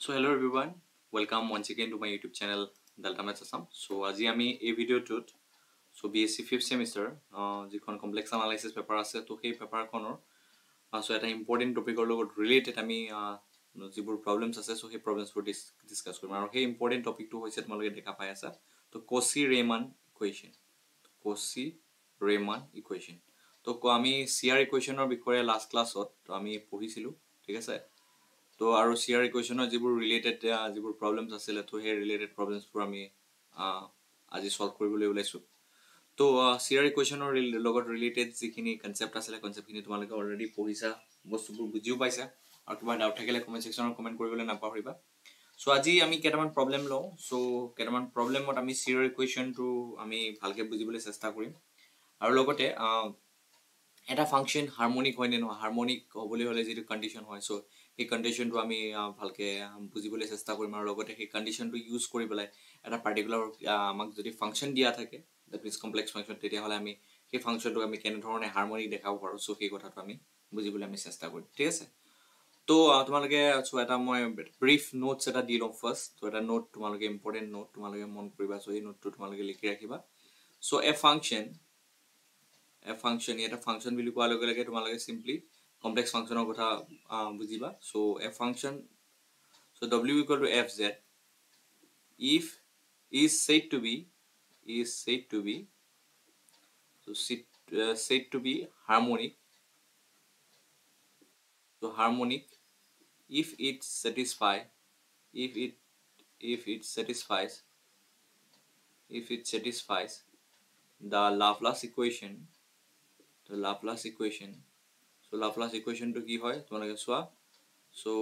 So hello everyone, welcome once again to my YouTube channel Delta Maths Assam. So আজি আমি এই ভিডিঅ'টোত so' B S C fifth semester যিখন complex analysis paper আছে ত' সেই পেপাৰখনৰ চ' এটা ইম্পৰ্টেণ্ট টপিকৰ লগত ৰিলেটেড আমি যিবোৰ প্ৰব্লেমছ আছে চ' সেই প্ৰব্লেমছবোৰ ডিছ ডিছকাছ কৰিম। আৰু সেই ইম্পৰ্টেণ্ট টপিকটো হৈছে তোমালোকে দেখা পাই আছা ত' কচি ৰেমান ইকুৱেশ্যন কচি ৰেমান ইকুৱেশ্যন ত' আমি চি আৰ ইকুৱেশ্যনৰ বিষয়ে লাষ্ট ক্লাছত আমি পঢ়িছিলোঁ ঠিক আছে? তো আৰু চি আৰ ইকুৱেশ্যনৰ যিবোৰ ৰিলেটেড যিবোৰ প্ৰব্লেমছ আছিলে তো সেই ৰিলেটেড প্ৰব্লেমছবোৰ আমি আজি ছল্ভ কৰিবলৈ ওলাইছোঁ। তো চি আৰ ইকুৱেশ্যনৰ লগত ৰিলেটেড যিখিনি কনচেপ্ট আছিলে কনচেপ্টখিনি তোমালোকে অলৰেডি পঢ়িছা বস্তুবোৰ বুজিও পাইছা আৰু কিবা ডাউট থাকিলে কমেণ্ট ছেকশ্যনত কমেণ্ট কৰিবলৈ নাপাহৰিবা। চ' আজি আমি কেইটামান প্ৰব্লেম লওঁ। চ' কেইটামান প্ৰব্লেমত আমি চি আৰ ইকুৱেশ্যনটো আমি ভালকৈ বুজিবলৈ চেষ্টা কৰিম। আৰু লগতে এটা ফাংচন হাৰমনিক হয় নে নহয়? হাৰমনিক হ'বলৈ হ'লে যিটো কণ্ডিশ্যন হয়। চ' সেই কণ্ডিশ্যনটো আমি ভালকে বুজিবলৈ চেষ্টা কৰিম আৰু লগতে সেই কণ্ডিশ্যনটো ইউজ কৰি পেলাই এটা পাৰ্টিকুলাৰ আমাক যদি ফাংচন দিয়া থাকে দেট মিনছ কমপ্লেক্স ফাংচন তেতিয়াহ'লে আমি সেই ফাংচনটোক আমি কেনেধৰণে হাৰমনিক দেখাব পাৰোঁ চ' সেই কথাটো আমি বুজিবলৈ আমি চেষ্টা কৰিম ঠিক আছে? তো তোমালোকে চ' এটা মই ব্ৰিফ নোটছ এটা দি লওঁ ফাৰ্ষ্ট ত' এটা নোট তোমালোকে ইম্পৰ্টেণ্ট নোট তোমালোকে মন কৰিবা চ' এই নোটটো তোমালোকে লিখি ৰাখিবা। So' a function a function ইয়াতে ফাংচন বুলি কোৱাৰ লগে লগে তোমালোকে চিম্পলি কমপ্লেক্স ফাংচনৰ কথা আহ, বুজিবা so' a function so' W equal to F Z if is said to be is said to be said to be harmonic so' harmonic if it satisfy if it if it satisfies if it satisfies the Laplace equation the Laplace equation Laplace equation to কি হয়? তোমালোকে চোৱা। So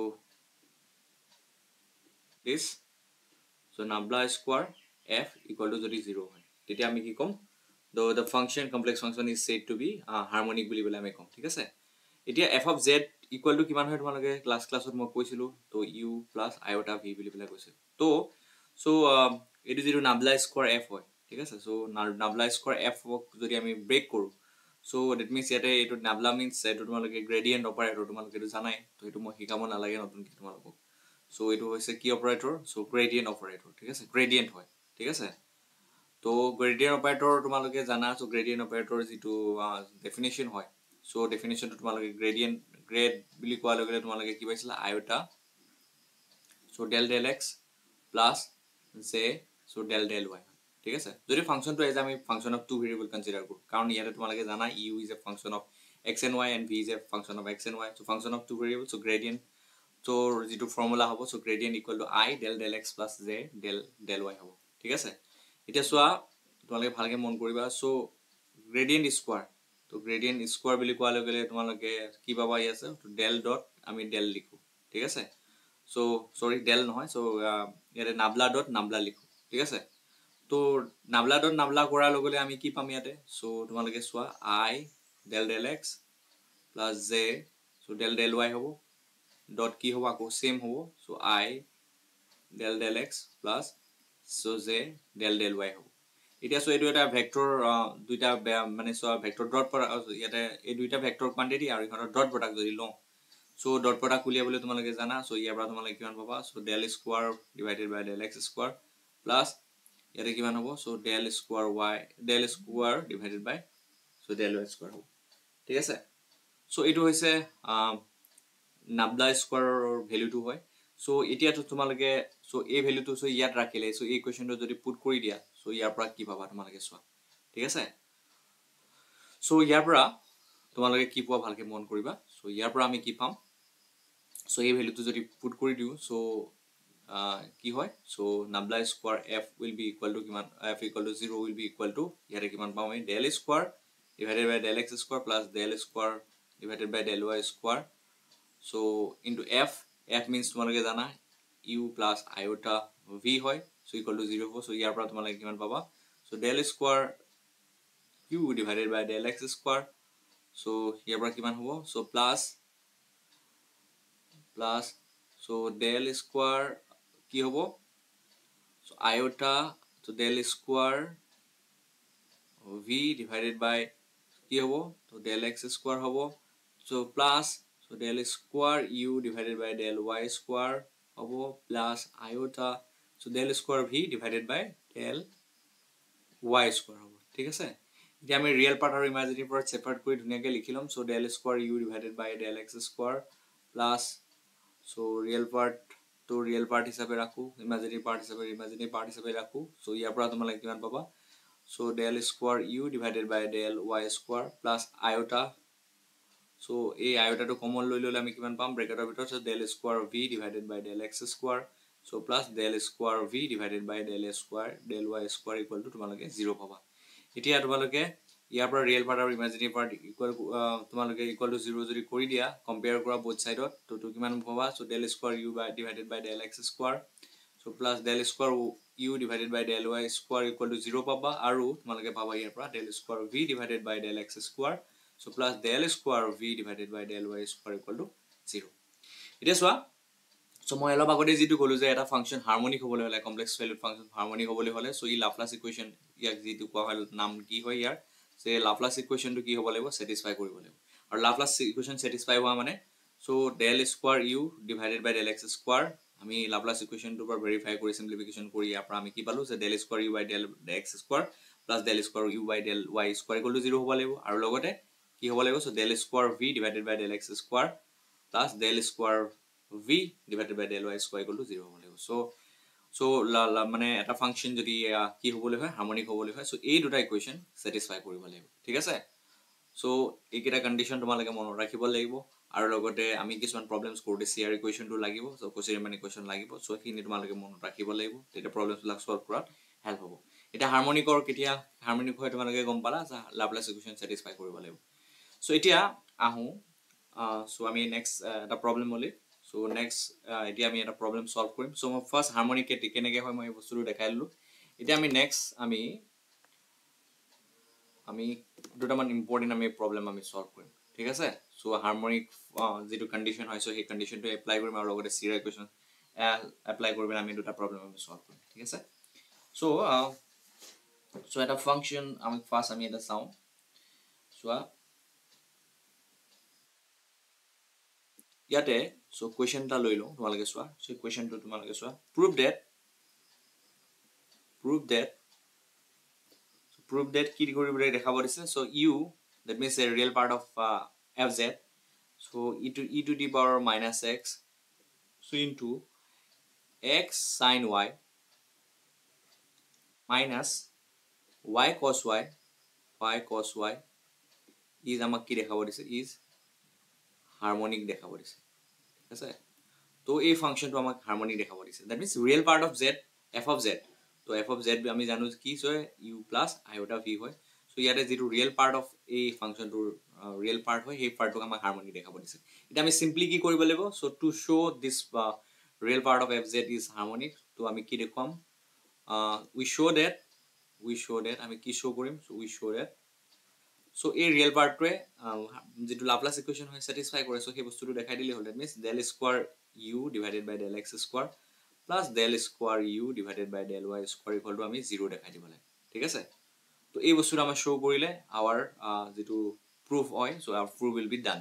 this so nabla square f equal to যদি 0 হয় তেতিয়া আমি কি ক'ম? The function complex function is said to be uh, harmonic বুলি পেলাই আমি ক'ম ঠিক আছে? এতিয়া F of Z equal to কিমান হয় তোমালোকে? ক্লাছ ক্লাছত মই কৈছিলোঁ ত' ইউ প্লাছ আইঅটা ভি বুলি পেলাই কৈছিলোঁ। ত' চ' এইটো যিটো নাবলা স্কোৱাৰ এফ হয় ঠিক আছে? চ' নাবলা স্কোৱাৰ এফক যদি আমি ব্ৰেক কৰোঁ চ' ডেট মিনছ ইয়াতে এইটো নাবলা মিনছ এইটো তোমালোকে গ্ৰেডিয়েণ্ট অপাৰেটৰ তোমালোকে এইটো জানাই। ত' সেইটো মই শিকাব নালাগে নতুনকৈ তোমালোকক। চ' এইটো হৈছে কি অপাৰেটৰ চ' গ্ৰেডিয়েণ্ট অপাৰেটৰ ঠিক আছে? গ্ৰেডিয়েণ্ট হয় ঠিক আছে? ত' গ্ৰেডিয়েণ্ট অপাৰেটৰ তোমালোকে জানা চ' গ্ৰেডিয়েণ্ট অপাৰেটৰ যিটো ডেফিনেশ্যন হয়। চ' ডেফিনেশ্যনটো তোমালোকে গ্ৰেডিয়েণ্ট গ্ৰেড বুলি কোৱাৰ লগে লগে তোমালোকে কি পাইছিলা? Iota so' del del X plus J so' del del Y ঠিক আছে? যদি ফাংচনটো এজ আমি function of two variable consider কৰোঁ কাৰণ ইয়াতে তোমালোকে জানা U is a function of X and Y and V is a function of X and Y so' function of two variable so' gradient so' যিটো formula হ'ব so' gradient equal to I del del X plus J del del Y হ'ব ঠিক আছে? এতিয়া চোৱা তোমালোকে ভালকৈ মন কৰিবা চ' গ্ৰেডিয়েণ্ট স্কোৱাৰ তো গ্ৰেডিয়েণ্ট স্কোৱাৰ বুলি কোৱাৰ লগে লগে তোমালোকে কি পাবা ই আছে ডেল ডট আমি ডেল লিখোঁ ঠিক আছে? চ' চৰি ডেল নহয় চ' ইয়াতে নাবলা ডট নাবলা লিখোঁ ঠিক আছে? তো নাবলা ডট নাবলা কৰাৰ লগে লগে আমি কি পাম ইয়াতে? চ' তোমালোকে চোৱা I del del X plus J so' del del Y হ'ব। ডট কি হ'ব? আকৌ ছেম হ'ব। So' I del del X plus so' J del del Y হ'ব। এতিয়া চোৱা এইটো এটা ভেক্টৰ দুইটা মানে চোৱা ভেক্টৰ ডট প্ৰডাক্ট ইয়াতে এই দুইটা ভেক্টৰ কোৱান্টিটি আৰু ইহঁতৰ ডট প্ৰডাক্ট যদি লওঁ। চ' ডট প্ৰডাক্ট উলিয়াবলৈ তোমালোকে জানা চ' ইয়াৰ পৰা তোমালোকে কিমান পাবা? So' del square divided by del X square plus ইয়াতে কিমান হ'ব? So' del square Y del square divided by so' del Y square হ'ব। ঠিক আছে? চ' এইটো হৈছে নাবলা স্কোৱাৰৰ ভেলুটো হয়। চ' এতিয়াতো তোমালোকে চ' এই ভেলুটো চ' ইয়াত ৰাখিলে চ' এই কুৱেশ্যনটো যদি পুট কৰি দিয়া চ' ইয়াৰ পৰা কি পাবা তোমালোকে চোৱা। ঠিক আছে? চ' ইয়াৰ পৰা তোমালোকে কি পোৱা ভালকৈ মন কৰিবা? চ' ইয়াৰ পৰা আমি কি পাম? চ' এই ভেলুটো যদি পুট কৰি দিওঁ চ' কি হয়? So' nabla square f will be equal to কিমান f equal to zero' will be equal to ইয়াতে কিমান পাওঁ আমি? Del square divided by del x square plus del square divided by del y square so' into f f means তোমালোকে জানা U plus iota V হয় চ' equal to zero হ'ব। চ' ইয়াৰ পৰা তোমালোকে কিমান পাবা? So' del square U divided by del X square so' ইয়াৰ পৰা কিমান হ'ব? So' plus plus so' del square কি হ'ব? So' iota so' del square V divided by কি হ'ব? ত' ডেল এক্স স্কোৱাৰ হ'ব। So' plus so' del square U divided by del Y square হ'ব। Plus iota so' del square V divided by del Y square হ'ব। ঠিক আছে? এতিয়া আমি ৰিয়েল পাৰ্ট আৰু ইমাজিনেৰী পাৰ্ট ছেপাৰেট কৰি ধুনীয়াকৈ লিখি ল'ম। So' del square u divided by del x square plus so' real পাৰ্টটো ৰিয়েল পাৰ্ট হিচাপে ৰাখোঁ ইমাজিনেৰী পাৰ্ট হিচাপে ইমাজিনেৰী পাৰ্ট হিচাপে ৰাখোঁ। চ' ইয়াৰ পৰা তোমালোকে কিমান পাবা? So' del square u divided by del y square plus iota so' এই আইঅ'টাটো কমন লৈ ল'লে আমি কিমান পাম? ব্ৰেকেটৰ ভিতৰত del square v divided by del x square so' plus del square v divided by del square del y square equal to তোমালোকে জিৰ' পাবা। এতিয়া তোমালোকে ইয়াৰ পৰা ৰিয়েল পাৰ্ট আৰু ইমাজিনেৰী পাৰ্ট ইকুৱেল তোমালোকে ইকুৱেল টু জিৰ' যদি কৰি দিয়া কম্পেয়াৰ কৰা বোথ ছাইডত ত' তো কিমান পাবা so' del square u by divided by del x square so' plus del square u divided by del y square equal to zero' পাবা আৰু তোমালোকে পাবা ইয়াৰ পৰা del square v divided by del x square so' plus del square v divided by del y square equal to zero' এতিয়া চোৱা চ' মই অলপ আগতে যিটো ক'লোঁ যে এটা ফাংচন হাৰ্মনিক হ'বলৈ হ'লে কমপ্লেক্স ভেলুড ফাংচন হাৰ্মনিক হ'বলৈ হ'লে চ' ই লাফলাছ ইকুৱেশ্যন ইয়াক যিটো কোৱা হয় নাম কি হয় ইয়াৰ? যে লাফলাছ ইকুৱেশ্যনটো কি হ'ব লাগিব? ছেটিছফাই কৰিব লাগিব। আৰু লাফলাছ ইকুৱেশ্যন ছেটিছফাই হোৱা মানে so' del square u divided by del x square আমি লাফলাছ ইকুৱেশ্যনটোৰ পৰা ভেৰিফাই কৰি চিম্প্লিফিকেশ্যন কৰি ইয়াৰ পৰা আমি কি পালোঁ যে del square u by del x square plus del square u by del y square equal to zero' হ'ব লাগিব। আৰু লগতে কি হ'ব লাগিব? So' del square v divided by del x square plus del square v divided by del y square equal to zero' হ'ব লাগিব। চ' চ' মানে এটা ফাংচন যদি কি হ'বলৈ হয় হাৰ্মনিক হ'বলৈ হয় চ' এই দুটা ইকুৱেশ্যন ছেটিছফাই কৰিব লাগিব ঠিক আছে? চ' এইকেইটা কণ্ডিশ্যন তোমালোকে মনত ৰাখিব লাগিব আৰু লগতে আমি কিছুমান প্ৰব্লেমছ কৰোঁতে চিয়াৰ ইকুৱেশ্যনটো লাগিব চ' কচিৰিমান ইকুৱেশ্যন লাগিব চ' সেইখিনি তোমালোকে মনত ৰাখিব লাগিব তেতিয়া প্ৰব্লেমছবিলাক চল্ভ কৰাত হেল্প হ'ব। এতিয়া হাৰ্মনিকৰ কেতিয়া হাৰ্মনিক হয় তোমালোকে গম পালা লাভলেছ ইকুৱেশ্যন ছেটিছফাই কৰিব লাগিব। চ' এতিয়া আহোঁ চ' আমি নেক্সট এটা প্ৰব্লেম হ'লে চ' নেক্সট এতিয়া আমি এটা প্ৰব্লেম চল্ভ কৰিম। চ' মই ফাৰ্ষ্ট হাৰ্মনিক কেনেকৈ হয় মই এই বস্তুটো দেখাই দিলোঁ। এতিয়া আমি নেক্সট আমি আমি দুটামান ইম্পৰ্টেণ্ট আমি প্ৰব্লেম আমি চল্ভ কৰিম। ঠিক আছে? চ' হাৰ্মনিক যিটো কণ্ডিশ্যন হয় চ' সেই কণ্ডিশ্যনটো এপ্লাই কৰিম আৰু লগতে চিৰিয়াৰ কুৱেশ্যন এপ্লাই কৰি পেলাই আমি দুটা প্ৰব্লেম আমি চল্ভ কৰিম। ঠিক আছে? চ' চ' এটা ফাংচন আমি ফাৰ্ষ্ট আমি এটা চাওঁ। চোৱা ইয়াতে চ' কুৱেশ্যন এটা লৈ লওঁ তোমালোকে চোৱা চ' কুৱেশ্যনটো তোমালোকে চোৱা prove that prove that prove that কি কৰিবলৈ দেখাব দিছে so' u that means a real part of f z so' e to e to the power minus x so' into x sine y minus y cos y y cos y is আমাক কি দেখাব দিছে is harmonic দেখাব দিছে ঠিক আছে? তো এই ফাংচনটো আমাক হাৰ্মনিক দেখাব দিছে। That means real part of z f of z তো এফ অফ জেড আমি জানো কি হয়? ইউ প্লাছ আইঅ'টা ভি হয়। চ' ইয়াতে যিটো ৰিয়েল পাৰ্ট অফ এই ফাংচনটোৰ ৰিয়েল পাৰ্ট হয় সেই পাৰ্টটোক আমাক হাৰ্মনিক দেখাব দিছে। এতিয়া আমি চিম্পলি কি কৰিব লাগিব? So' to show' this real part of f z is harmonic তো আমি কি দেখুৱাম? We show' that we show' that আমি কি শ্ব' কৰিম? চ' উই শ্ব' ডেট চ' এই ৰিয়েল পাৰ্টটোৱে যিটো লাভলাছ ইকুৱেশ্যন হয় ছেটিছফাই কৰে। চ' সেই বস্তুটো দেখাই দিলে হ'ল। That means del square u divided by del x square plus del square u divided by del y square ইকুৱেলটো আমি জিৰ' দেখাই দিব লাগে। ঠিক আছে? তো এই বস্তুটো আমাৰ শ্ব' কৰিলে আৱাৰ যিটো প্ৰুফ হয় so' our proof will be done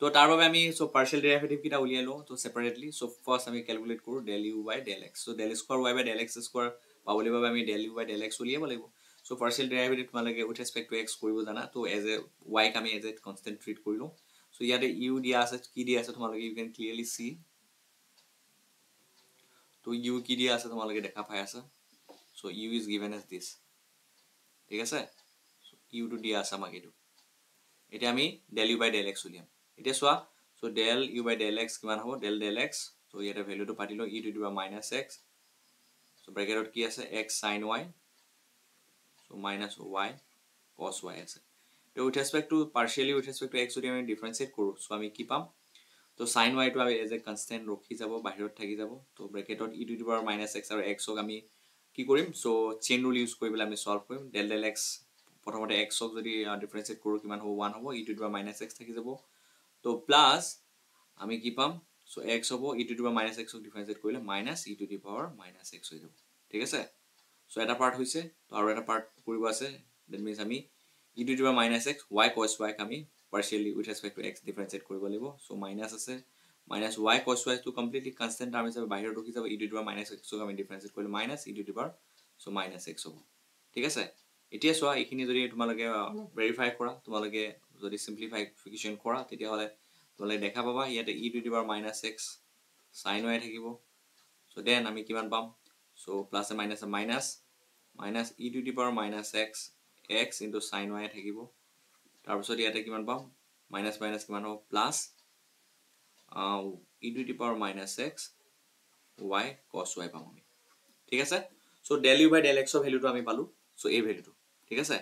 তো তাৰ বাবে আমি চ' পাৰ্চিয়েল ডেৰিভেটিভকেইটা উলিয়াই লওঁ তো ছেপাৰেটলি চ' ফাৰ্ষ্ট আমি কেলকুলেট কৰোঁ del u by del x so' del square y by del x square পাবলৈ বাবে আমি del u by del x উলিয়াব লাগিব। চ' পাৰ্চিয়েল ডেৰিভেটিভ তোমালোকে উইথ ৰেচপেক্ট টু এক্স কৰিব জানা তো এজ এ ৱাইক আমি এজ এ কনষ্টেণ্ট ট্ৰিট কৰি লওঁ চ' ইয়াতে ইউ দিয়া আছে কি দিয়া আছে তোমালোকে ইউ কেন ক্লিয়াৰলি চি তো ইউ কি দিয়া আছে তোমালোকে দেখা পাই আছা। So' u is given as this ঠিক আছে? ইউটো দিয়া আছে আমাক এইটো। এতিয়া আমি del u by del x উলিয়াম। এতিয়া চোৱা so' del u by del x কিমান হ'ব? ডেল ডেল এক্স চ' ইয়াতে ভেলুটো পাতি লওঁ ই টু দিবা মাইনাছ এক্স চ' ব্ৰেকেটত কি আছে? X sine y so' minus y cos y আছে তো with respect to partially with respect to x যদি আমি ডিফাৰেঞ্চিয়েট কৰোঁ চ' আমি কি পাম? তো চাইন ৱাইটো আমি এজ এ কনষ্টেণ্ট ৰখি যাব বাহিৰত থাকি যাব তো ব্ৰেকেটত e to the power minus x আৰু এক্সক আমি কি কৰিম? চ' চেইন ৰুল ইউজ কৰি পেলাই আমি চল্ভ কৰিম। ডেল ডেল এক্স প্ৰথমতে এক্সক যদি ডিফাৰেঞ্চিয়েট কৰোঁ কিমান হ'ব? ওৱান হ'ব ই টু দিবাৰ মাইনাছ এক্স থাকি যাব। তো প্লাছ আমি কি পাম? চ' এক্স হ'ব ই টু দিবাৰ মাইনাছ এক্সক ডিফাৰেঞ্চিয়েট কৰিলে minus e to the power minus x হৈ যাব। ঠিক আছে? চ' এটা পাৰ্ট হৈছে আৰু এটা পাৰ্ট কৰিব আছে ডেট মিনছ আমি e two দিবাৰ minus x y cos ৱাইক আমি partially with respect to x differentiate কৰিব লাগিব। চ' মাইনাছ আছে মাইনাছ ৱাই কছ ৱাইটো কমপ্লিটলি কনষ্টেণ্ট টাৰ্ম হিচাপে বাহিৰত ৰখি যাব e to the power minus এক্সক আমি ডিফাৰেঞ্চিয়েট কৰিলোঁ minus e to the power so' minus x হ'ব। ঠিক আছে? এতিয়া চোৱা এইখিনি যদি তোমালোকে ভেৰিফাই কৰা তোমালোকে যদি চিম্প্লিফাইফিকেশ্যন কৰা তেতিয়াহ'লে তোমালোকে দেখা পাবা ইয়াতে e to the power minus x sine y থাকিব। চ' দেন আমি কিমান পাম? So' plus a minus a minus minus e to the power minus x x into sine y থাকিব। তাৰপিছত ইয়াতে কিমান পাম? মাইনাছ মাইনাছ কিমান হ'ব? Plus e to the power minus x y cos y পাম আমি। ঠিক আছে? So' del u by del এক্সৰ ভেলুটো আমি পালোঁ। চ' এই ভেলুটো ঠিক আছে?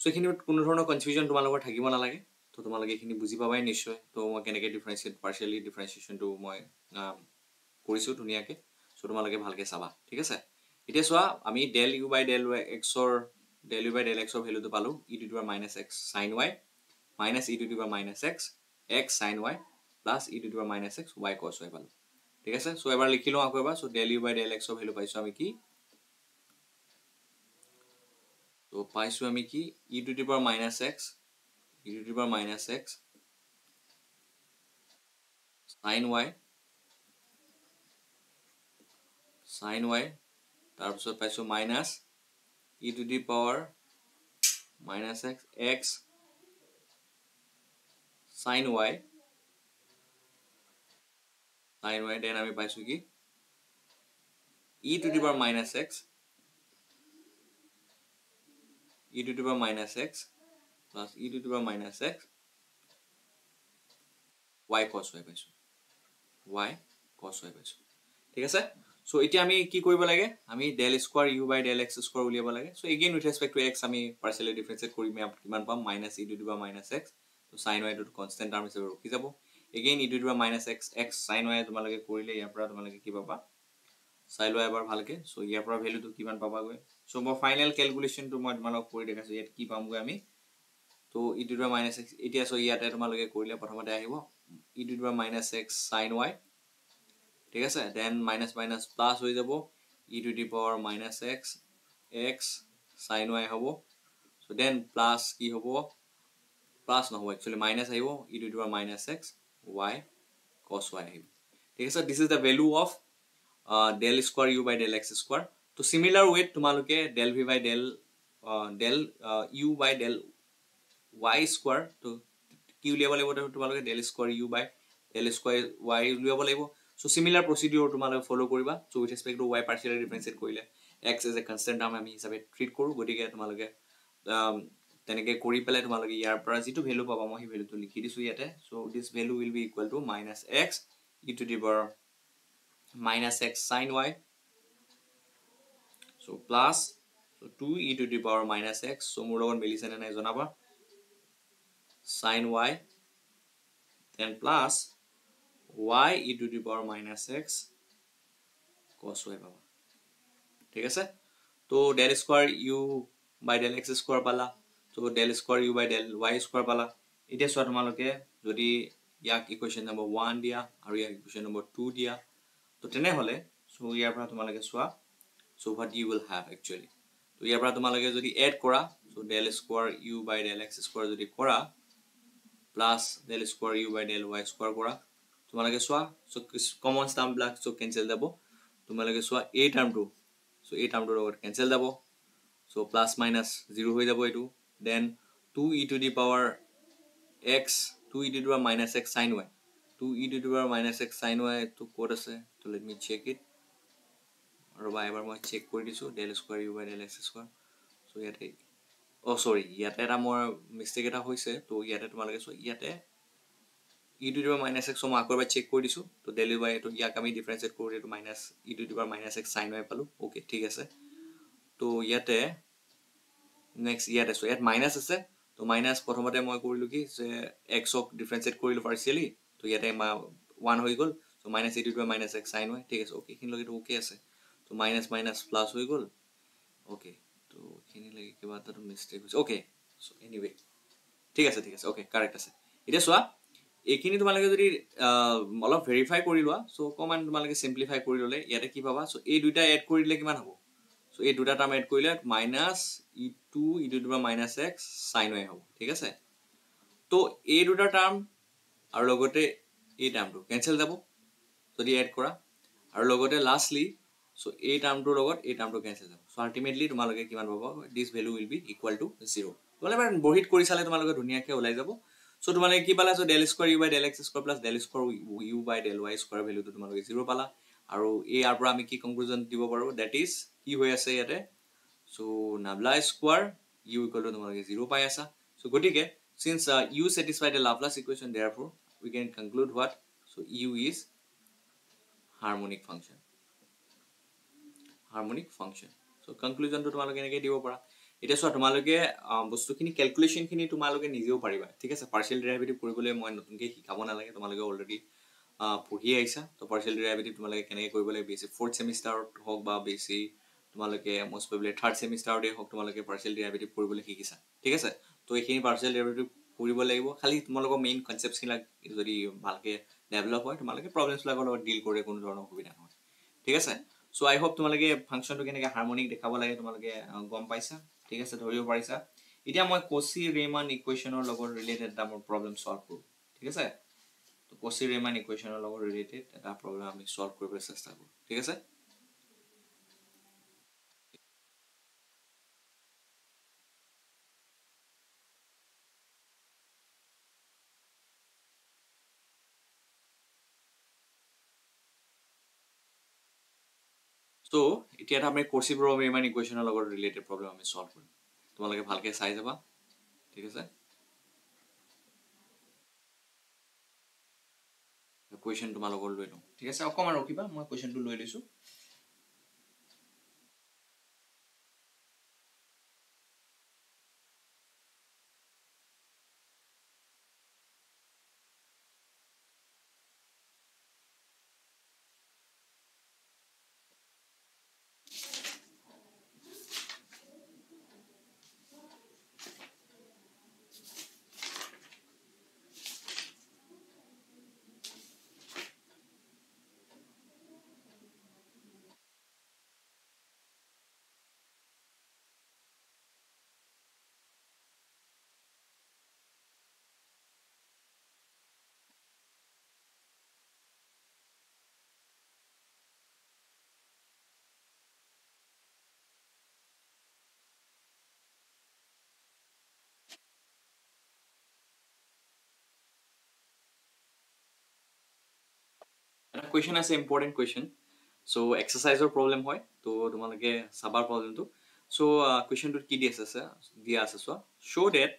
চ' এইখিনিত কোনো ধৰণৰ কনফিউজন তোমালোকৰ থাকিব নালাগে। ত' তোমালোকে এইখিনি বুজি পাবাই নিশ্চয়। ত' মই কেনেকৈ ডিফাৰেঞ্চিয়েট পাৰ্চিয়েলি ডিফাৰেঞ্চিয়েশ্যনটো মই কৰিছোঁ ধুনীয়াকৈ। চ' তোমালোকে ভালকৈ চাবা। ঠিক আছে? এতিয়া চোৱা আমি del u by del y এক্সৰ ডেল ইউ বাই ডেল এক্সৰ ভেলুটো পালোঁ e to to minus x sine y minus e to to minus x x sine y plus e to to minus x y cos y পালোঁ। ঠিক আছে? So এবাৰ লিখি লওঁ আকৌ এবাৰ। So' del u by del এক্সৰ value পাইছোঁ আমি কি? ত' পাইছোঁ আমি কি? E to to minus x e to to minus x sine y sine y তাৰপিছত পাইছোঁ minus e to the power minus x x sine y sine y then আমি পাইছোঁ কি? E to the power minus x e to the power minus x plus e to the power minus x y cos y পাইছোঁ y cos y পাইছোঁ। ঠিক আছে? চ' এতিয়া আমি কি কৰিব লাগে? আমি del square u by del x square উলিয়াব লাগে। So' again with respect to x আমি পাৰ্চেলি ডিফাৰেঞ্চিয়েট কৰি কিমান পাম? মাইনাছ ই টু দিব মাইনাছ এক্স ত' চাইন ৱাইটো কনষ্টেণ্ট টাৰ্ম হিচাপে ৰখি যাব। এগেইন ই টু দিব minus x x sine y তোমালোকে কৰিলে ইয়াৰ পৰা তোমালোকে কি পাবা? চাই লোৱা এবাৰ ভালকৈ। চ' ইয়াৰ পৰা ভেলুটো কিমান পাবাগৈ? চ' মই ফাইনেল কেলকুলেশ্যনটো মই তোমালোকক কৰি দেখাইছোঁ ইয়াত কি পামগৈ আমি। ত' ই টু দিব মাইনাছ এক্স এতিয়া চ' ইয়াতে তোমালোকে কৰিলে প্ৰথমতে আহিব। ই টু দিব মাইনাছ এক্স চাইন ৱাই ঠিক আছে? দেন মাইনাছ মাইনাছ প্লাছ হৈ যাব। E to the power minus x x sine y হ'ব। চ' দেন প্লাছ কি হ'ব? প্লাছ নহ'ব একচুৱেলি মাইনাছ আহিব। E to the power minus x y cos y আহিব। ঠিক আছে? This is the value of del square u by del x square to similar ৱেত তোমালোকে del v by del del u by del y square ত' কি উলিয়াব লাগিব? তোমালোকে del square u by del square y উলিয়াব লাগিব। So similar procedure তোমালোকে follow কৰিবা so' with respect to y partially differentiate কৰিলে x as a constant term আমি হিচাপে ট্ৰিট কৰোঁ গতিকে তোমালোকে তেনেকৈ কৰি পেলাই তোমালোকে ইয়াৰ পৰা যিটো ভেলু পাবা মই সেই ভেলুটো লিখি দিছোঁ ইয়াতে so' this value will be equal to minus x e to the power minus x sine y so' plus two e to the power minus x so' মোৰ লগত মিলিছেনে নাই জনাবা sine y then plus y e to the power minus x cos y পাবা। ঠিক আছে? তো del square u by del x square পালা। তো del square u by del y square পালা। এতিয়া চোৱা তোমালোকে যদি ইয়াক ইকুৱেশ্যন নম্বৰ ওৱান দিয়া আৰু ইয়াক ইকুৱেশ্যন নম্বৰ টু দিয়া তো তেনেহ'লে চ' ইয়াৰ পৰা তোমালোকে চোৱা so' what you will have actually তো ইয়াৰ পৰা তোমালোকে যদি এড কৰা so' del square u by del x square যদি কৰা plus del square u by del y square কৰা তোমালোকে চোৱা চ' কমন টাৰ্মবিলাক চ' কেঞ্চেল যাব। তোমালোকে চোৱা এই টাৰ্মটো চ' এই টাৰ্মটোৰ লগত কেঞ্চেল যাব। চ' প্লাছ মাইনাছ জিৰ' হৈ যাব এইটো। Then two e to the power x two e to the power minus x sine y two e to the power minus x sine y এইটো ক'ত আছে? ত' লেট মি চেক ইট ৰ'বা এবাৰ মই চেক কৰি দিছোঁ। Del square u by del x square so' ইয়াতে অ' চৰি ইয়াতে এটা মোৰ মিষ্টেক এটা হৈছে। ত' ইয়াতে তোমালোকে চোৱা ইয়াতে e to the power minus x মই আকৌ এবাৰ চেক কৰি দিছোঁ। তো ডেলি বাই এইটো ইয়াক আমি ডিফাৰেঞ্চিয়েট কৰোঁ এইটো minus e to the power minus x sine y পালোঁ। অ'কে ঠিক আছে। তো ইয়াতে নেক্সট ইয়াত আছোঁ। ইয়াত মাইনাছ আছে। তো মাইনাছ প্ৰথমতে মই কৰিলোঁ কি যে এক্সক ডিফাৰেঞ্চিয়েট কৰিলোঁ পাৰ্চিয়েলি তো ইয়াতে ওৱান হৈ গ'ল। ত' minus e to the power minus x sine y ঠিক আছে। অ'কে এইখিনিলৈকেতো অ'কে আছে। তো মাইনাছ মাইনাছ প্লাছ হৈ গ'ল। অ'কে তো এইখিনিলৈকে কিবা এটাতো মিষ্টেক হৈছে। অ'কে এনিৱে ঠিক আছে ঠিক আছে। অ'কে কাৰেক্ট আছে। এতিয়া চোৱা এইখিনি তোমালোকে যদি অলপ ভেৰিফাই কৰি লোৱা চ' অকণমান তোমালোকে চিম্প্লিফাই কৰি ল'লে ইয়াতে কি পাবা? চ' এই দুটা এড কৰি দিলে কিমান হ'ব? চ' এই দুটা টাৰ্ম এড কৰিলে minus e to e to তোমাৰ মাইনাছ এক্স চাইন ৱাই হ'ব ঠিক আছে? ত' এই দুটা টাৰ্ম আৰু লগতে এই টাৰ্মটো কেঞ্চেল যাব যদি এড কৰা। আৰু লগতে লাষ্টলি চ' এই টাৰ্মটোৰ লগত এই টাৰ্মটো কেঞ্চেল যাব। চ' আল্টিমেটলি তোমালোকে কিমান পাব? This value will be equal to zero' তোমালোকে বহীত কৰি চালে তোমালোকে ধুনীয়াকৈ ওলাই যাব। চ' তোমালোকে কি পালা? So' del square u by del x square plus del square u by del y square ভেলুটো তোমালোকে জিৰ' পালা। আৰু ইয়াৰ পৰা আমি কি কনক্লুজন দিব পাৰোঁ? ডেট ইজ কি হৈ আছে ইয়াতে? So' nabla square u equal to তোমালোকে জিৰ' পাই আছা। চ' গতিকে since u satisfy the Laplace equation therefore we can conclude what so' u is harmonic function harmonic function so' কনক্লুজনটো তোমালোকে এনেকৈ দিব পাৰা। এতিয়া চোৱা তোমালোকে বস্তুখিনি কেলকুলেশ্যনখিনি তোমালোকে নিজেও পাৰিবা। ঠিক আছে? পাৰ্চিয়েল ডেৰাইভেটিভ কৰিবলৈ মই নতুনকৈ শিকাব নালাগে তোমালোকে অলৰেডি পঢ়ি আহিছা। তো পাৰ্চিয়েল ডেৰাইভেটিভ তোমালোকে কেনেকৈ কৰিব লাগে বেছি ফ'ৰ্থ ছেমিষ্টাৰত হওক বা বেছি তোমালোকে মষ্ট প্ৰবেবলি থাৰ্ড ছেমিষ্টাৰতে হওক তোমালোকে পাৰ্চিয়েল ডেৰাইভেটিভ কৰিবলৈ শিকিছা। ঠিক আছে? তো এইখিনি পাৰ্চিয়েল ডেৰাইভেটিভ কৰিব লাগিব। খালি তোমালোকৰ মেইন কনচেপ্টছবিলাক যদি ভালকৈ ডেভেলপ হয় তোমালোকে প্ৰব্লেমছবিলাকৰ লগত ডিল কৰি কোনো ধৰণৰ অসুবিধা নহয়। ঠিক আছে? চ' আই হোপ তোমালোকে ফাংচনটো কেনেকৈ হাৰমনিক দেখাব লাগে তোমালোকে গম পাইছা? ঠিক আছে ধৰিব পাৰিছা? এতিয়া মই কচি ৰেমান ইকুৱেশ্যনৰ লগত ৰিলেটেড এটা মোৰ প্ৰব্লেম চল্ভ কৰোঁ ঠিক আছে? তো কচি ৰেমান ইকুৱেশ্যনৰ লগত ৰিলেটেড এটা প্ৰব্লেম আমি চল্ভ কৰিবলৈ চেষ্টা কৰোঁ ঠিক আছে? চ' এতিয়া এটা আমি কৰ্চিভ ৰেমান ইকুৱেশ্যনৰ লগত ৰিলেটেড প্ৰব্লেম আমি চল্ভ কৰিম তোমালোকে ভালকৈ চাই যাবা ঠিক আছে? কুৱেশ্যন তোমালোকৰ লৈ লওঁ ঠিক আছে? অকণমান ৰখিবা মই কুৱেশ্যনটো লৈ লৈছোঁ। কুৱেশ্যন আছে ইম্পৰ্টেণ্ট কুৱেশ্যন চ' এক্সাৰচাইজৰ প্ৰব্লেম হয় তো তোমালোকে চাবাৰ প্ৰব্লেমটো চ' কুৱেশ্যনটোত কি দি আছে দিয়া আছে চোৱা show' that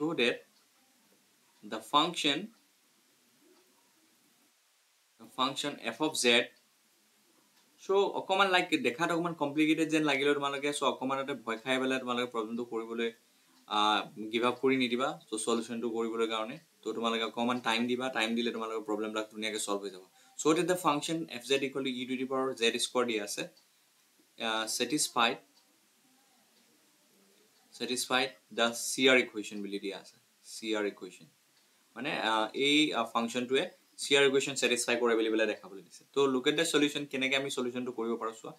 show' that the function function f of z so' অকণমান লাইক দেখাত অকণমান কমপ্লিকেটেড যেন লাগিলেও তোমালোকে চ' অকণমানতে ভয় খাই পেলাই তোমালোকে প্ৰব্লেমটো কৰিবলৈ গিভ আপ কৰি নিদিবা চ' চলিউশ্যনটো কৰিবলৈ কাৰণে তো তোমালোকে অকণমান টাইম দিবা টাইম দিলে তোমালোকৰ প্ৰব্লেমবিলাক ধুনীয়াকৈ চল্ভ হৈ যাব। So' that the function F Z equal to E to the power Z square দিয়া আছে? Satisfied satisfied the C R equation বুলি দিয়া আছে চি আৰ ইকুৱেশ্যন মানে এই ফাংচনটোৱে চি আৰ ইকুৱেশ্যন ছেটিছফাই কৰে বুলি পেলাই দেখাবলৈ দিছে। ত' লুক এট দ্য চলিউশ্যন কেনেকৈ আমি চলিউশ্যনটো কৰিব পাৰোঁ চোৱা।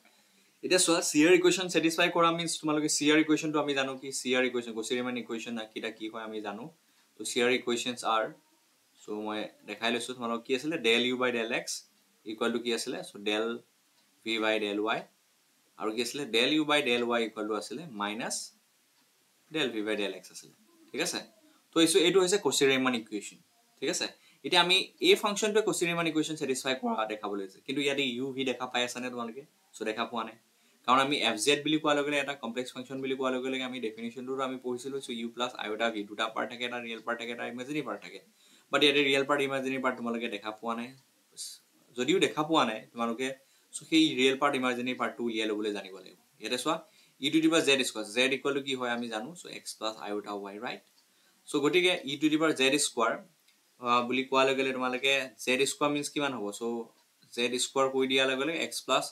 এতিয়া চোৱা চি আৰ ইকুৱেশ্যন ছেটিছফাই কৰা মিনছ তোমালোকে চি আৰ ইকুৱেশ্যনটো আমি জানো কি চি আৰ ইকুৱেশ্যন গচিৰিমান ইকুৱেশ্যন কেইটা কি হয় আমি জানো। C R equations are so' মই দেখাই লৈছোঁ তোমালোকক কি আছিলে? Del u by del x equal to কি আছিলে? So' del v by del y আৰু কি আছিলে? Del u by del y equal to আছিলে minus del v by del x আছিলে। ঠিক আছে? তো এইটো এইটো হৈছে কচিৰেমান ইকুৱেশ্যন ঠিক আছে? এতিয়া আমি এই ফাংচনটোৱে কচিৰেমান ইকুৱেশ্যন ছেটিছফাই কৰা দেখাবলৈ হৈছে কিন্তু ইয়াতে ইউ ভি দেখা পাই আছানে তোমালোকে? চ' দেখা পোৱা নাই। কাৰণ আমি এফ জেড বুলি কোৱাৰ লগে লগে এটা কমপ্লেক্স ফাংচন বুলি কোৱাৰ লগে লগে আমি ডেফিনেশ্যনটোতো আমি পঢ়িছিলোঁ so' u plus iota v দুটা পাৰ্ট থাকে এটা ৰিয়েল পাৰ্ট থাকে এটা ইমেজিনী পাৰ্ট থাকে। বাট ইয়াতে ৰিয়েল পাৰ্ট ইমাজিনী পাৰ্ট তোমালোকে দেখা পোৱা নাই। যদিও দেখা পোৱা নাই তোমালোকে চ' সেই ৰিয়েল পাৰ্ট ইমাজিনী পাৰ্টটো উলিয়াই ল'বলৈ জানিব লাগিব। ইয়াতে চোৱা ই টু দিবা Z square Z equal to কি হয় আমি জানো so' X plus iota Y right so' গতিকে ই টু দিবাৰ জেড স্কোৱাৰ বুলি কোৱাৰ লগে লগে তোমালোকে জেড স্কোৱাৰ মিনছ কিমান হ'ব? চ' জেড স্কোৱাৰ কৰি দিয়াৰ লগে লগে এক্স প্লাছ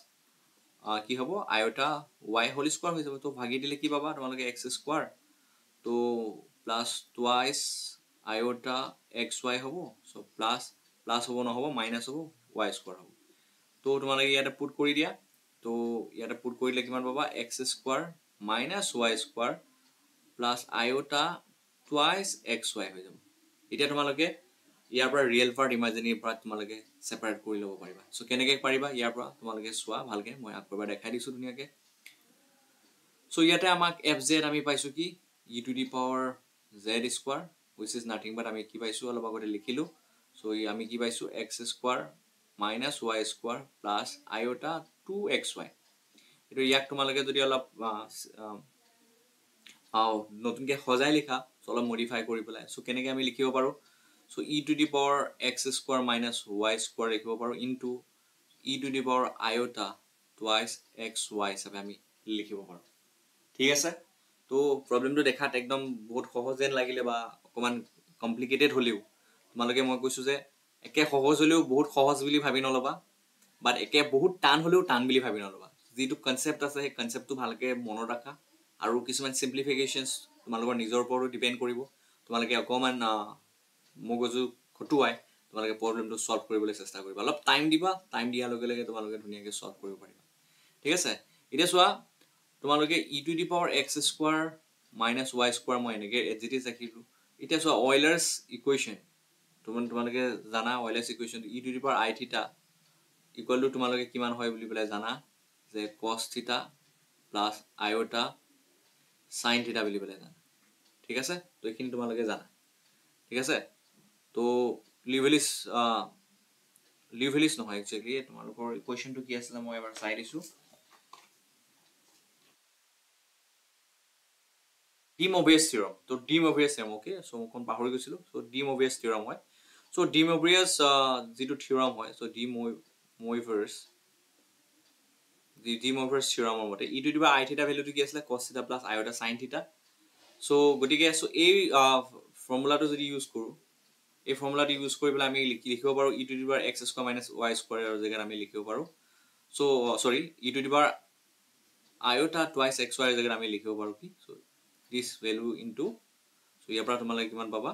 কি হ'ব? আইঅ'টা ৱাই হোল স্কোৱাৰ হৈ যাব। তো ভাগি দিলে কি পাবা? তোমালোকে এক্স স্কোৱাৰ তো plus twice iota x y হ'ব। চ' প্লাছ প্লাছ হ'ব নহ'ব মাইনাছ হ'ব ৱাই স্কোৱাৰ হ'ব। তো তোমালোকে ইয়াতে পুট কৰি দিয়া। তো ইয়াতে পুট কৰিলে কিমান পাবা? X square minus Y square plus iota twice X Y হৈ যাব। এতিয়া তোমালোকে ইয়াৰ পৰা ৰিয়েল পাৰ্ট ইমাজিনেৰী পাৰ্ট তোমালোকে ছেপাৰেট কৰি ল'ব পাৰিবা। চ' কেনেকৈ পাৰিবা? ইয়াৰ পৰা তোমালোকে চোৱা ভালকৈ মই আকৌ এবাৰ দেখাই দিছোঁ ধুনীয়াকৈ। চ' ইয়াতে আমাক এফ জেড আমি পাইছোঁ কি? E to the power z square which is nothing but আমি কি পাইছোঁ? অলপ আগতে লিখিলোঁ। চ' আমি কি পাইছোঁ? X square minus y square plus iota two x y এইটো ইয়াক তোমালোকে যদি অলপ নতুনকৈ সজাই লিখা অলপ মডিফাই কৰি পেলাই। চ' কেনেকৈ আমি লিখিব পাৰোঁ? So' e to the power x square minus y square লিখিব পাৰোঁ into e to the power iota twice x y হিচাপে আমি লিখিব পাৰোঁ। ঠিক আছে? তো প্ৰব্লেমটো দেখাত একদম বহুত সহজ যেন লাগিলে বা অকণমান কমপ্লিকেটেড হ'লেও। তোমালোকে মই কৈছোঁ যে একে সহজ হ'লেও বহুত সহজ বুলি ভাবি নল'বা বাট একে বহুত টান হ'লেও টান বুলি ভাবি নল'বা। যিটো কনচেপ্ট আছে সেই কনচেপ্টটো ভালকৈ মনত ৰাখা আৰু কিছুমান চিম্প্লিফিকেশ্যনছ তোমালোকৰ নিজৰ ওপৰতো ডিপেণ্ড কৰিব। তোমালোকে অকণমান মগজু খটুৱাই তোমালোকে প্ৰব্লেমটো ছল্ভ কৰিবলৈ চেষ্টা কৰিবা। অলপ টাইম দিবা টাইম দিয়াৰ লগে লগে তোমালোকে ধুনীয়াকৈ ছল্ভ কৰিব পাৰিবা। ঠিক আছে? এতিয়া চোৱা তোমালোকে e to the power x square minus y square মই এনেকৈ এট জি টি ৰাখিলোঁ। এতিয়া চোৱা অইলাৰ্ছ ইকুৱেশ্যন তোমাৰ তোমালোকে জানা Euler's ইকুৱেশ্যনটো e to the power i theta equal to তোমালোকে কিমান হয় বুলি পেলাই জানা যে কছ থিতা প্লাছ আইঅ'টা চাইন থিতা বুলি পেলাই জানা। ঠিক আছে? তো এইখিনি তোমালোকে জানা। ঠিক আছে? তো লিভেলিছ লিভেলিছ নহয় একচুৱেলি তোমালোকৰ ইকুৱেশ্যনটো কি আছিলে মই এবাৰ চাই দিছোঁ। ডিম অভিয়াছ থিয়ৰম তো ডিম অভিয়াছ থিয়ৰম অ'কে চ' মই পাহৰি গৈছিলোঁ। চ' ডিম অভিয়াছ থিয়ৰম হয়। চ' ডিম অভিয়াছ যিটো থিয়ৰম হয় চ' ডিম মইভাৰ্ছ ডিম অভিয়াছ থিয়ৰমৰ মতে ই টু দিবা আই থিটা ভেলুটো কি আছিলে cos theta plus i sine theta. So' গতিকে চ' এই ফৰ্মুলাটো যদি ইউজ কৰোঁ এই ফৰ্মুলাটো ইউজ কৰি পেলাই আমি লিখিব পাৰোঁ ই two দিবাৰ x square minus Y স্কোৱাৰৰ জেগাত আমি লিখিব পাৰোঁ। চ' চৰি ই টু দিবাৰ আইঅ'টা টুৱাইছ এক্স ৱাইৰ জেগাত আমি লিখিব পাৰোঁ কি? চ' দিছ ভেলু ইনটু চ' ইয়াৰ পৰা তোমালোকে কিমান পাবা?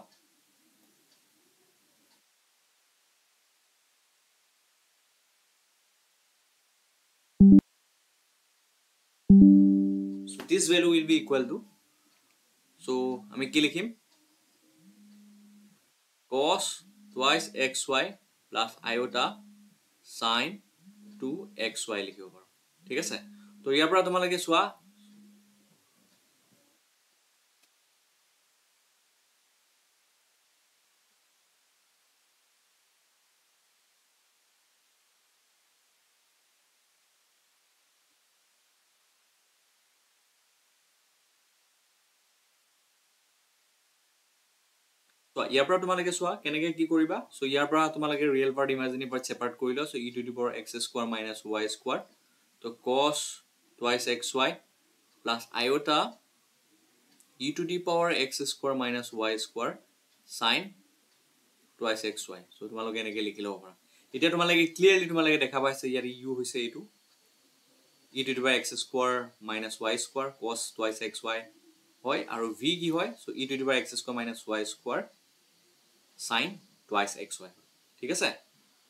This value will be equal to so' আমি কি লিখিম? Y plus iota sine two x y লিখিব পাৰোঁ। ঠিক আছে? তো ইয়াৰ পৰা তোমালোকে চোৱা ইয়াৰ পৰা তোমালোকে চোৱা কেনেকৈ কি কৰিবা। চ' ইয়াৰ পৰা তোমালোকে real part imaginary part separate কৰি লোৱা। So' e to the power x square minus y square তো cos twice x y plus iota e to the power x square minus y square sine twice x y so' তোমালোকে এনেকৈ লিখি ল'ব পাৰা। এতিয়া তোমালোকে ক্লিয়াৰলি তোমালোকে দেখা পাইছে ইয়াত ইউ হৈছে এইটো। E to power x square minus y square cos twice x y হয় আৰু ভি কি হয়? So' e to power x square minus y square sine twice x y ঠিক আছে?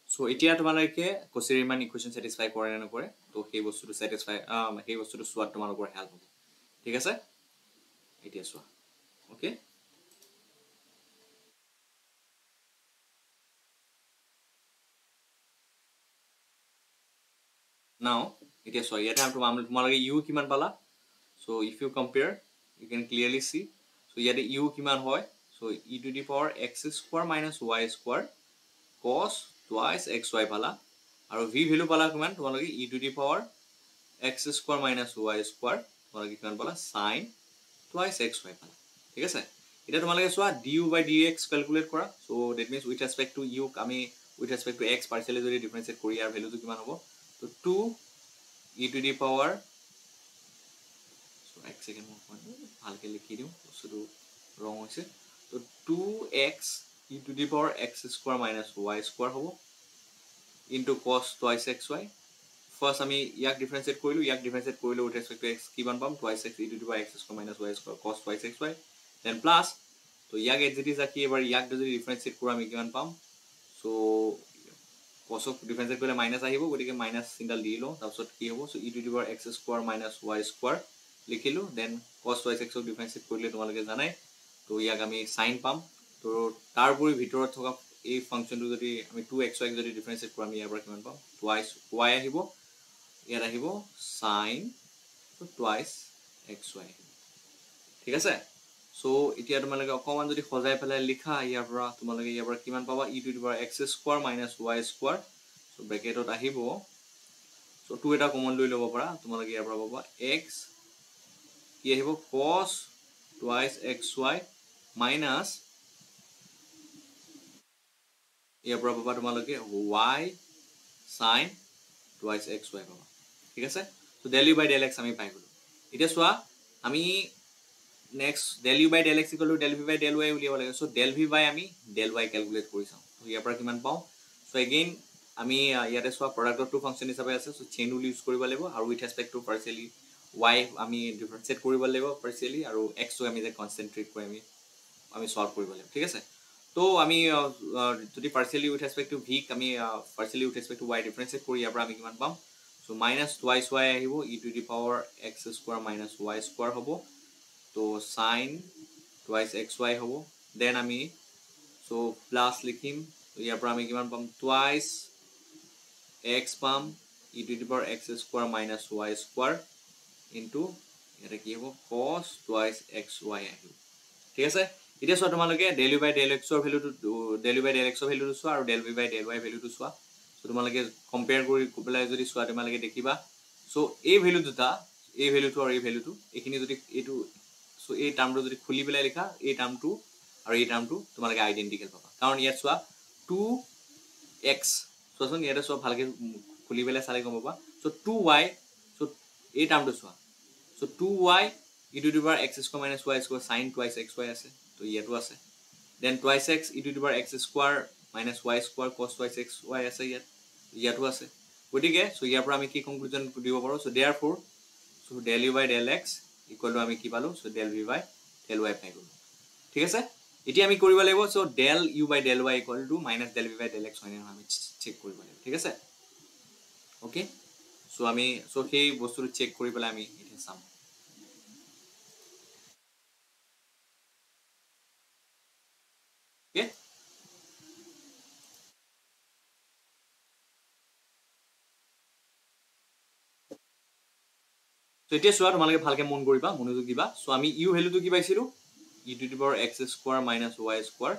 চ' এতিয়া তোমালোকে কচিৰ ইমান ইকুৱেশ্যন ছেটিছফাই কৰে নে নকৰে ত' সেই বস্তুটো ছেটিছফাই সেই বস্তুটো চোৱাত তোমালোকৰ হেল্প হ'ব। ঠিক আছে? এতিয়া চোৱা। অ'কে নাও এতিয়া চোৱা ইয়াতে তোমালোকে ইউ কিমান পালা? So' if you compare you can clearly see so' ইয়াতে ইউ কিমান হয়? So e to the power x square minus y square cos twice xy পালা। আৰু v ভ্যালু পালা কিমান? তোমালোকে e to the power x square minus y square তোমালোকে কিমান পালা? sin twice xy পালা। ঠিক আছে? এতিয়া তোমালোকে চোৱা du by dx ক্যালকুলেট কৰা। So that means with respect to u আমি with respect to x partially যদি ডিফারেন্সিয়েট করি আর ভ্যালুটো কিমান হ'ব? তো 2 e to the power so এক সেকেন্ড মই ভালকে লিখি দিওঁ। বস্তুটো ৰং হৈছে। তো two X E to the power X square minus Y square হ'ব into cos twice X Y first আমি ইয়াক ডিফাৰেঞ্চিয়েট কৰিলোঁ ইয়াক ডিফাৰেঞ্চিয়েট কৰিলোঁ উইথ ৰেচপেক্ট টু এক্স কিমান পাম? Twice x e to the power x square minus y square cos twice x y then plus তো ইয়াক এট জিটি ৰাখি এবাৰ ইয়াক যদি ডিফাৰেঞ্চিয়েট কৰোঁ আমি কিমান পাম? চ' কছক ডিফাৰেঞ্চিয়েট কৰিলে মাইনাছ আহিব গতিকে মাইনাছ চিনডাল দি লওঁ তাৰপিছত কি হ'ব? So' E to the power X square minus Y square লিখিলোঁ then cos twice এক্সক ডিফাৰেঞ্চিয়েট কৰিলে তোমালোকে জানাই তো ইয়াক আমি চাইন পাম। তো তাৰ উপৰি ভিতৰত থকা এই ফাংচনটো যদি আমি টু এক্স ৱাইক যদি ডিফাৰেঞ্চিয়েট কৰোঁ আমি ইয়াৰ পৰা কিমান পাম? টুৱাইচ ৱাই আহিব। ইয়াত আহিব চাইন টুৱাইচ এক্স ৱাই আহিব ঠিক আছে? চ' এতিয়া তোমালোকে অকণমান যদি সজাই পেলাই লিখা ইয়াৰ পৰা তোমালোকে ইয়াৰ পৰা কিমান পাবা? E to the power x square minus y square so' ব্ৰেকেটত আহিব। চ' টু এটা কমন লৈ ল'ব পাৰা। তোমালোকে ইয়াৰ পৰা পাবা এক্স কি আহিব? Cos twice x y minus ইয়াৰ পৰা পাবা তোমালোকে y sine twice x y পাবা। ঠিক আছে? So' del u by del x আমি পাই গ'লোঁ। এতিয়া চোৱা আমি next del u by del x equal to del v by del y উলিয়াব লাগে। চ' ডেল ভি বাই আমি ডেল ৱাই কেলকুলেট কৰি চাওঁ। চ' ইয়াৰ পৰা কিমান পাওঁ? চ' এগেইন আমি ইয়াতে চোৱা প্ৰডাক্টৰ টু ফাংচন হিচাপে আছে। চ' চেইন ৰুল ইউজ কৰিব লাগিব। আৰু with respect to partially y আমি ডিফাৰেঞ্চিয়েট কৰিব লাগিব পাৰ্চিয়েলি আৰু এক্সটো আমি যে কনচেনট্ৰেট কৰি আমি আমি চল্ভ কৰিব লাগিব ঠিক আছে? তো আমি যদি পাৰ্চিয়েলি উইথ ৰেচপেক্ট টু ভিক আমি partially with respect to y differentiate কৰি ইয়াৰ পৰা আমি কিমান পাম? চ' মাইনাছ টুৱাইচ ৱাই আহিব e to the power x square minus y square হ'ব। তো চাইন টুৱাইচ এক্স ৱাই হ'ব। দেন আমি চ' প্লাছ লিখিম ইয়াৰ পৰা আমি কিমান পাম? টুৱাইচ এক্স পাম e to the power x square minus y square into ইয়াতে কি হ'ব? কছ টুৱাইচ এক্স ৱাই আহিব। ঠিক আছে? এতিয়া চোৱা তোমালোকে ডেল ইউ বাই ডেল এক্সৰ ভেলুটো ডেল ইউ বাই ডেল এক্সৰ ভেলুটো চোৱা আৰু del v by del y ভেলুটো চোৱা। চ' তোমালোকে কম্পেয়াৰ কৰি পেলাই যদি চোৱা তোমালোকে দেখিবা। চ' এই ভেলু দুটা এই ভেলুটো আৰু এই ভেলুটো এইখিনি যদি এইটো চ' এই টাৰ্মটো যদি খুলি পেলাই লিখা এই টাৰ্মটো আৰু এই টাৰ্মটো তোমালোকে আইডেণ্টিকেল পাবা। কাৰণ ইয়াত চোৱা টু এক্স চোৱাচোন ইয়াতে চোৱা ভালকৈ খুলি পেলাই চালে গম পাবা। চ' টু ৱাই চ' এই টাৰ্মটো চোৱা। So' two Y E to the power X square minus Y square sine twice X Y আছে। তো ইয়াতো আছে। Then twice X E to the power X square minus Y square cos twice X Y আছে ইয়াত। ইয়াতো আছে। গতিকে চ' ইয়াৰ পৰা আমি কি কনক্লুজন দিব পাৰোঁ? So' therefore so' del u by del x equal to আমি কি পালোঁ? So' del v by del y পাই গ'লোঁ। ঠিক আছে? এতিয়া আমি কৰিব লাগিব so' del u by del y equal to minus del v by del x হয়নে নহয় আমি চেক কৰিব লাগিব। ঠিক আছে? অ'কে চ' আমি চ' সেই বস্তুটো চেক কৰি পেলাই আমি এতিয়া চাম। চ' এতিয়া চোৱা তোমালোকে ভালকৈ মন কৰিবা মনোযোগ দিবা। চ' আমি ইউ ভেলুটো কি পাইছিলোঁ? E to the power X square minus Y square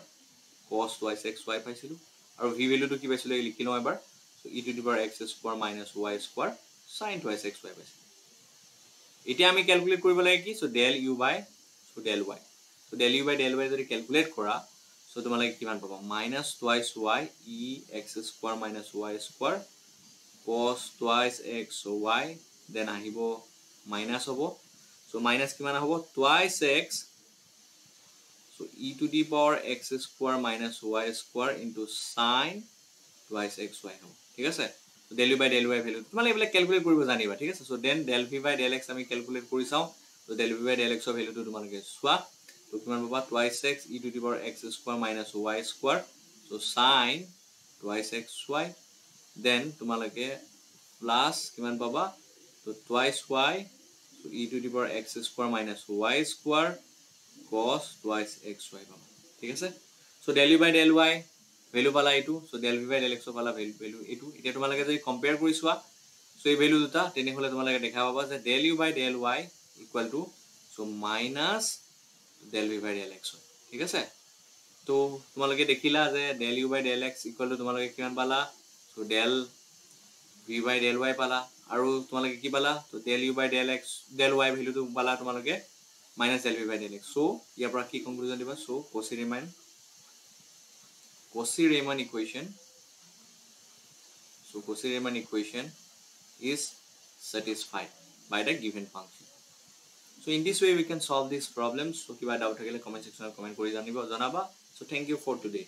cos twice X Y পাইছিলোঁ। আৰু ভি ভেলুটো কি পাইছিলোঁ? এই লিখি লওঁ এবাৰ। So' e to the power x square minus y square sine twice x y পাইছিলোঁ। এতিয়া আমি কেলকুলেট কৰিব লাগে কি? So' del u by so' del y. So' del u by del y যদি কেলকুলেট কৰা চ' তোমালোকে কিমান পাবা? Minus twice y e x square minus y square cos twice x y then আহিব মাইনাছ হ'ব। চ' মাইনাছ কিমান হ'ব? Twice x so' e to the power x square minus y square into sine twice x y হ'ব। ঠিক আছে? Del u by del y value তোমালোকে এইবিলাক calculate কৰিব জানিবা ঠিক আছে? So' then del v by del x আমি কেলকুলেট কৰি চাওঁ। So' del v by del এক্সৰ ভেলুটো তোমালোকে চোৱা। ত' কিমান পাবা? Twice x e to the power x square minus y square so' sine twice x y then তোমালোকে প্লাছ কিমান পাবা? ত' twice y to the power x square minus y square cos twice x y পাবা ঠিক আছে? So' del u by del y value পালা এইটো। So' del v by del এক্সৰ পালা ভেলু এইটো। এতিয়া তোমালোকে যদি কম্পেয়াৰ কৰি চোৱা চ' এই ভেলু দুটা তেনেহ'লে তোমালোকে দেখা পাবা যে del u by del y equal to so' minus del v by del x ঠিক আছে? তো তোমালোকে দেখিলা যে del u by del x equal to তোমালোকে কিমান পালা? So' del v by del y পালা। আৰু তোমালোকে কি পালা del u by del x del y ভেলুটো পালা তোমালোকে minus del v by del x so' ইয়াৰ পৰা কি কনক্লুজন দিবা চ' কচি ৰিমাইন কচি Riemann equation so' Cauchy Riemann equation is satisfied by the given function. So in this way we can solve these problems. So কিবা doubt থাকিলে comment section comment কৰি জানিব জনাবা. So thank you for today.